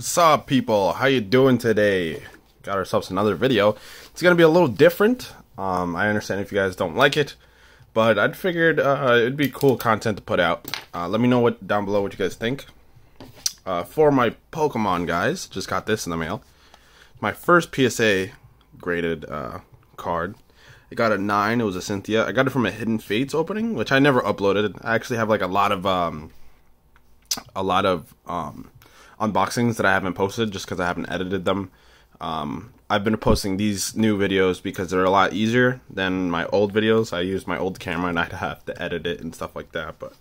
What's up, people? How you doing today? Got ourselves another video. It's gonna be a little different. Um, I understand if you guys don't like it, but I'd figured uh, it'd be cool content to put out. Uh, let me know what down below what you guys think. Uh, for my Pokemon guys, just got this in the mail. My first PSA graded uh, card. I got a nine. It was a Cynthia. I got it from a Hidden Fates opening, which I never uploaded. I actually have like a lot of um, a lot of um, unboxings that I haven't posted just because I haven't edited them. Um, I've been posting these new videos because they're a lot easier than my old videos. I use my old camera and I'd have to edit it and stuff like that. But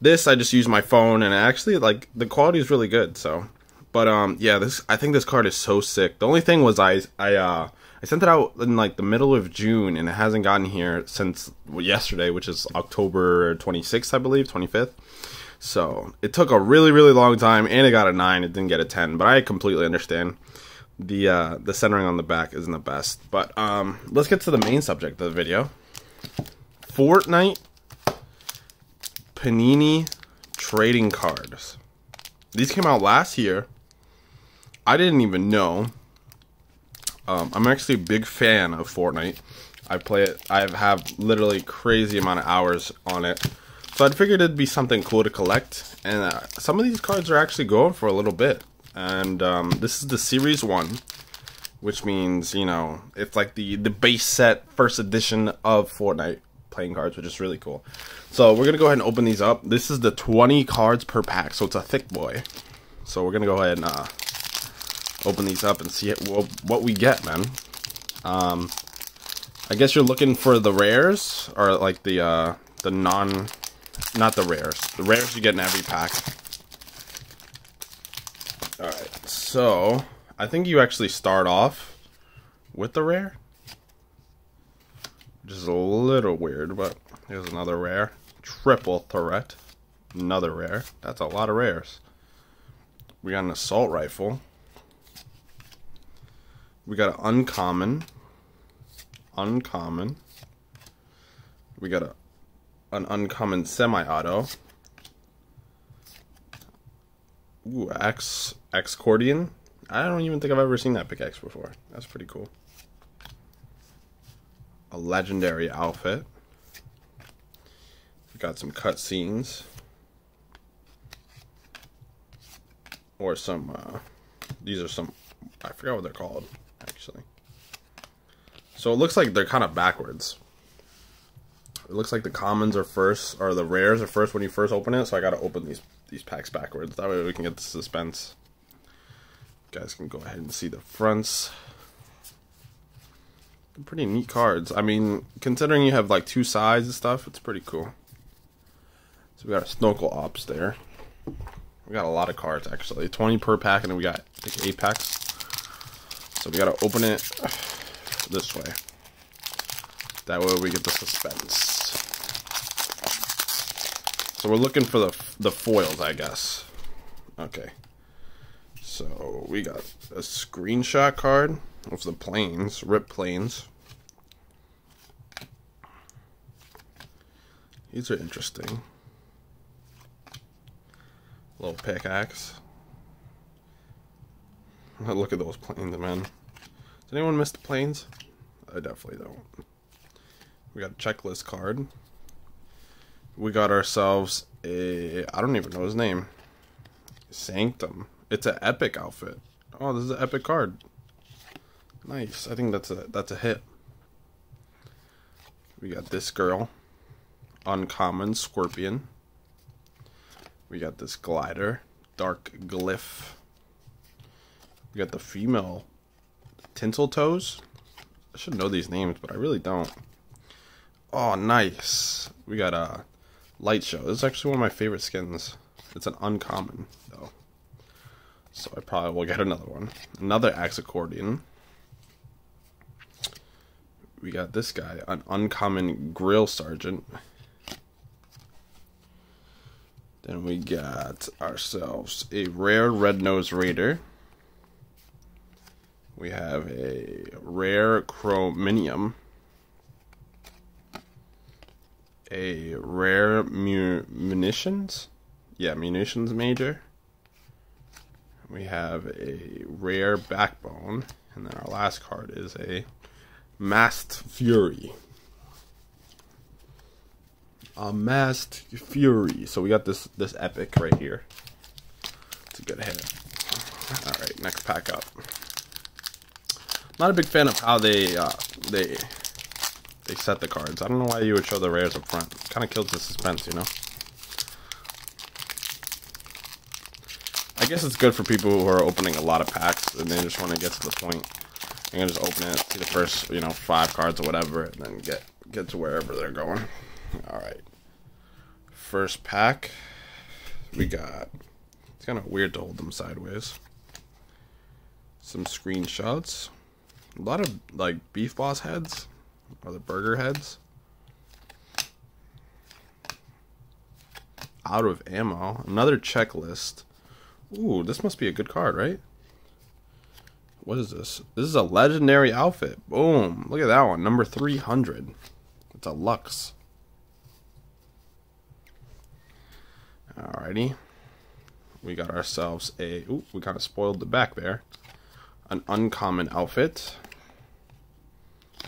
this, I just use my phone and actually, like, the quality is really good. So, but um, yeah, this I think this card is so sick. The only thing was I I uh I sent it out in like the middle of June and it hasn't gotten here since yesterday, which is October 26th, I believe, 25th. So it took a really, really long time, and it got a nine. It didn't get a ten, but I completely understand. The uh, the centering on the back isn't the best, but um, let's get to the main subject of the video. Fortnite Panini trading cards. These came out last year. I didn't even know. Um, I'm actually a big fan of Fortnite. I play it. I have literally crazy amount of hours on it. So I figured it'd be something cool to collect, and uh, some of these cards are actually going for a little bit. And um, this is the series one, which means you know it's like the the base set first edition of Fortnite playing cards, which is really cool. So we're gonna go ahead and open these up. This is the 20 cards per pack, so it's a thick boy. So we're gonna go ahead and uh, open these up and see what, what we get, man. Um, I guess you're looking for the rares or like the uh, the non not the rares. The rares you get in every pack. Alright, so I think you actually start off with the rare. Which is a little weird, but here's another rare. Triple threat. Another rare. That's a lot of rares. We got an assault rifle. We got an uncommon. Uncommon. We got a an uncommon semi-auto. Ooh, X Excordian. I don't even think I've ever seen that pickaxe before. That's pretty cool. A legendary outfit. We got some cutscenes. Or some, uh, these are some, I forgot what they're called, actually. So it looks like they're kind of backwards. It looks like the commons are first, or the rares are first when you first open it. So I got to open these these packs backwards. That way we can get the suspense. You guys can go ahead and see the fronts. Pretty neat cards. I mean, considering you have like two sides and stuff, it's pretty cool. So we got a Snorkel Ops there. We got a lot of cards actually. 20 per pack, and then we got like eight packs. So we gotta open it this way. That way we get the suspense. So we're looking for the the foils, I guess. Okay. So we got a screenshot card of the planes, rip planes. These are interesting. Little pickaxe. Look at those planes, man. Does anyone miss the planes? I definitely don't. We got a checklist card we got ourselves a I don't even know his name. Sanctum. It's an epic outfit. Oh, this is an epic card. Nice. I think that's a that's a hit. We got this girl. Uncommon Scorpion. We got this glider. Dark Glyph. We got the female Tinsel Toes. I should know these names, but I really don't. Oh, nice. We got a Light Show. This is actually one of my favorite skins. It's an uncommon, though. So I probably will get another one. Another Axe Accordion. We got this guy, an uncommon Grill Sergeant. Then we got ourselves a rare Red Nose Raider. We have a rare Chrominium a rare mu- munitions. Yeah, munitions major. We have a rare backbone, and then our last card is a masked fury. A masked fury. So we got this this epic right here. It's a good hit. All right, next pack up. Not a big fan of how they uh, they they set the cards. I don't know why you would show the rares up front. Kind of kills the suspense, you know. I guess it's good for people who are opening a lot of packs and they just want to get to the point. You can just open it, see the first, you know, five cards or whatever, and then get get to wherever they're going. All right. First pack, we got. It's kind of weird to hold them sideways. Some screenshots. A lot of like beef boss heads, or the burger heads. Out of ammo. Another checklist. Ooh, this must be a good card, right? What is this? This is a legendary outfit. Boom. Look at that one. Number 300. It's a Lux. Alrighty. We got ourselves a... Ooh, we kind of spoiled the back there. An uncommon outfit.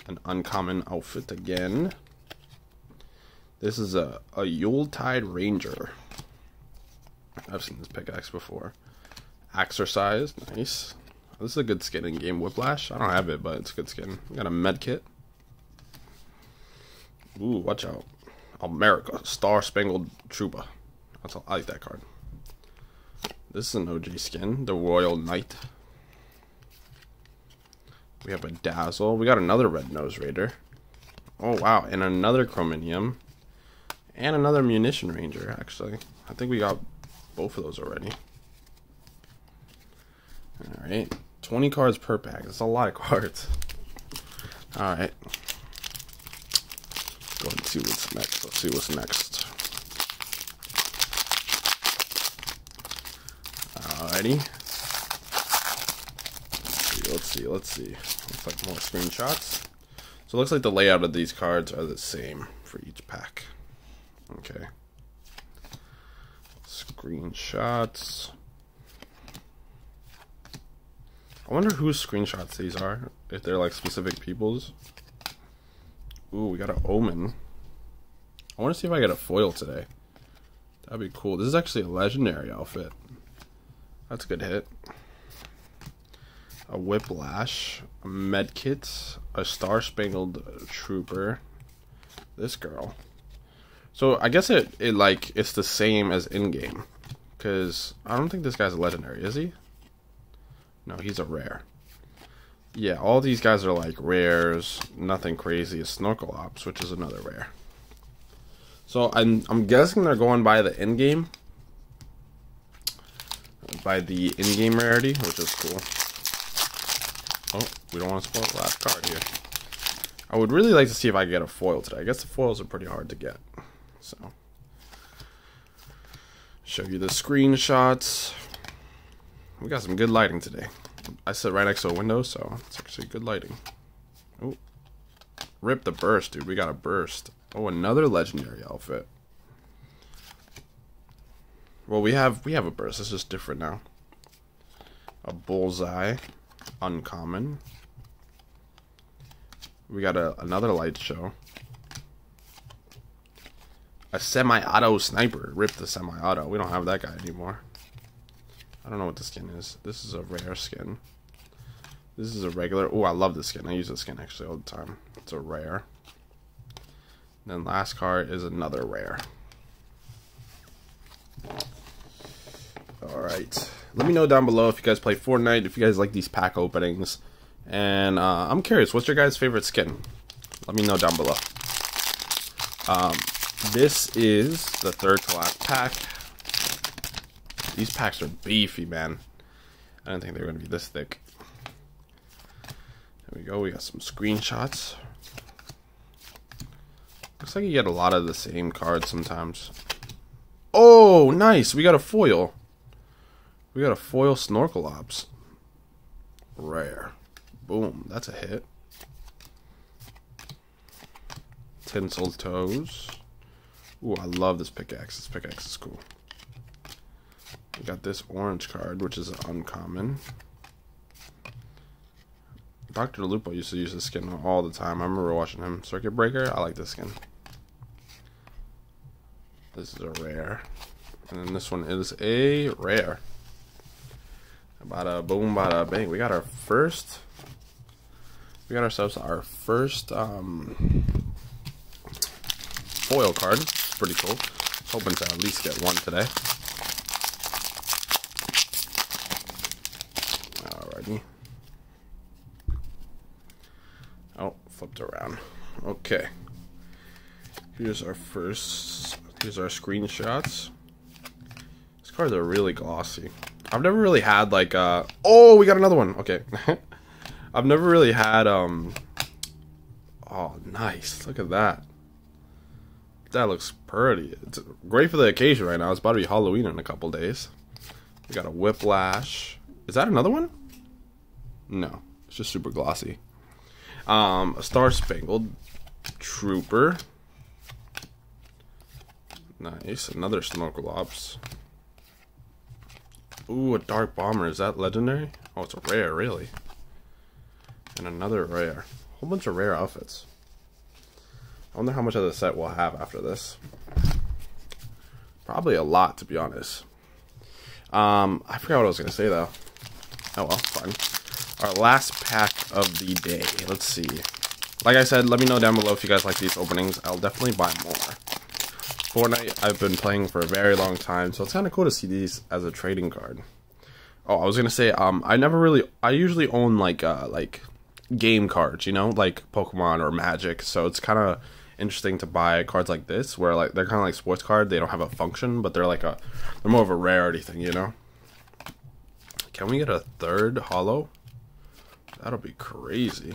An uncommon outfit again. This is a, a Yuletide Ranger. I've seen this pickaxe before. Exercise, nice. This is a good skin in game. Whiplash, I don't have it, but it's a good skin. We got a med kit. Ooh, watch out. America, Star Spangled Trooper. That's all, I like that card. This is an OG skin, the Royal Knight. We have a Dazzle. We got another Red Nose Raider. Oh, wow. And another Chrominium. And another Munition Ranger, actually. I think we got both of those already. Alright. 20 cards per pack. That's a lot of cards. Alright. Go and see what's next. Let's see what's next. Alrighty. Let's see, let's see. Looks like more screenshots. So it looks like the layout of these cards are the same for each pack. Okay screenshots. I wonder whose screenshots these are. If they're like specific people's. Ooh, we got an omen. I want to see if I get a foil today. That'd be cool. This is actually a legendary outfit. That's a good hit. A whiplash, a medkit, a star spangled trooper. This girl. So I guess it, it like it's the same as in game. Because I don't think this guy's a legendary, is he? No, he's a rare. Yeah, all these guys are like rares, nothing crazy. A Snorkel Ops, which is another rare. So I'm I'm guessing they're going by the in game, by the in game rarity, which is cool. Oh, we don't want to spoil the last card here. I would really like to see if I get a foil today. I guess the foils are pretty hard to get, so Show you the screenshots. We got some good lighting today. I sit right next to a window, so it's actually good lighting. Oh, rip the burst, dude. We got a burst. Oh, another legendary outfit. Well, we have we have a burst. It's just different now. A bullseye, uncommon. We got a another light show. A semi-auto sniper. Rip the semi-auto. We don't have that guy anymore. I don't know what the skin is. This is a rare skin. This is a regular. Oh, I love this skin. I use this skin actually all the time. It's a rare. Then last card is another rare. Alright. Let me know down below if you guys play Fortnite, if you guys like these pack openings. And uh, I'm curious, what's your guys' favorite skin? Let me know down below. Um, this is the third to last pack. These packs are beefy, man. I didn't think they were going to be this thick. There we go. We got some screenshots. Looks like you get a lot of the same cards sometimes. Oh, nice. We got a foil. We got a foil Snorkel Ops. Rare. Boom. That's a hit. Tinsel Toes. Ooh, I love this pickaxe. This pickaxe is cool. We got this orange card, which is uncommon. Dr. Lupo used to use this skin all the time. I remember watching him. Circuit Breaker, I like this skin. This is a rare. And then this one is a rare. Bada boom, bada bang. We got our first. We got ourselves our first um, foil card. It's pretty cool. Hoping to at least get one today. Alrighty. Oh, flipped around. Okay. Here's our first. Here's our screenshots. These cards are really glossy. I've never really had like uh oh we got another one. Okay. I've never really had um Oh nice. Look at that. That looks pretty. It's great for the occasion right now. It's about to be Halloween in a couple days. We got a whiplash. Is that another one? No. It's just super glossy. Um a star spangled trooper. Nice. Another Snorkel Ops. Ooh, a Dark Bomber. Is that legendary? Oh, it's a rare, really. And another rare. A whole bunch of rare outfits. I wonder how much of the set we'll have after this. Probably a lot, to be honest. Um, I forgot what I was going to say, though. Oh, well, fine. Our last pack of the day. Let's see. Like I said, let me know down below if you guys like these openings. I'll definitely buy more. Fortnite I've been playing for a very long time, so it's kind of cool to see these as a trading card. Oh, I was gonna say, um, I never really, I usually own like, uh, like game cards, you know, like Pokemon or Magic. So it's kind of interesting to buy cards like this, where like they're kind of like sports card. They don't have a function, but they're like a, they're more of a rarity thing, you know. Can we get a third hollow? That'll be crazy.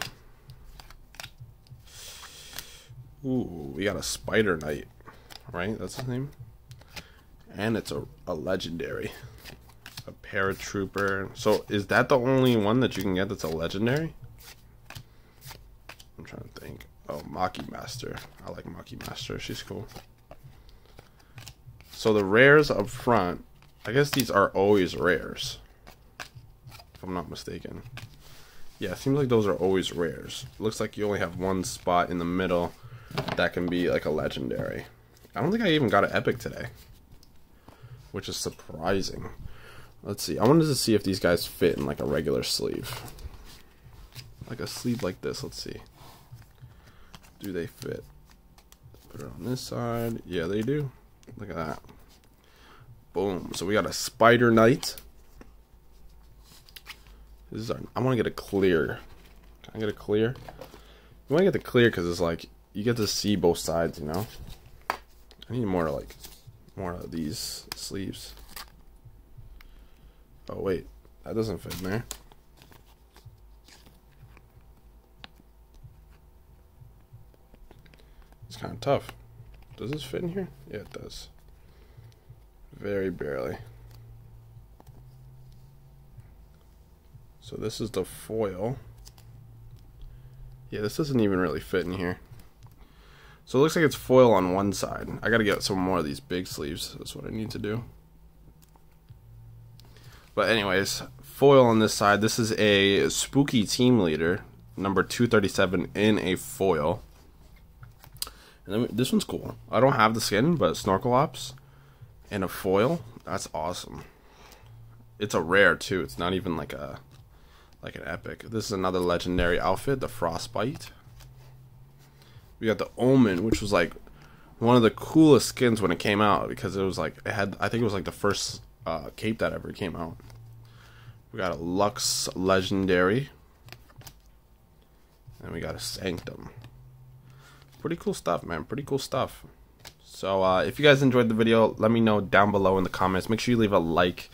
Ooh, we got a Spider Knight right? That's his name. And it's a, a legendary. A paratrooper. So is that the only one that you can get that's a legendary? I'm trying to think. Oh, Maki Master. I like Maki Master. She's cool. So the rares up front, I guess these are always rares. If I'm not mistaken. Yeah, it seems like those are always rares. Looks like you only have one spot in the middle that can be like a legendary. I don't think I even got an epic today. Which is surprising. Let's see. I wanted to see if these guys fit in like a regular sleeve. Like a sleeve like this. Let's see. Do they fit? Put it on this side. Yeah, they do. Look at that. Boom. So we got a Spider Knight. This is our, I want to get a clear. Can I get a clear? You want to get the clear because it's like you get to see both sides, you know? I need more like more of these sleeves. Oh wait, that doesn't fit in there. It's kind of tough. Does this fit in here? Yeah, it does. Very barely. So this is the foil. Yeah, this doesn't even really fit in here. So it looks like it's foil on one side. I gotta get some more of these big sleeves. That's what I need to do. But anyways, foil on this side. This is a spooky team leader, number 237 in a foil. And then this one's cool. I don't have the skin, but Snorkel Ops in a foil. That's awesome. It's a rare too. It's not even like a like an epic. This is another legendary outfit, the Frostbite. We got the Omen, which was like one of the coolest skins when it came out because it was like it had I think it was like the first uh, cape that ever came out. We got a Lux Legendary. And we got a Sanctum. Pretty cool stuff, man. Pretty cool stuff. So uh, if you guys enjoyed the video, let me know down below in the comments. Make sure you leave a like.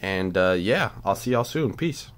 And uh, yeah, I'll see y'all soon. Peace.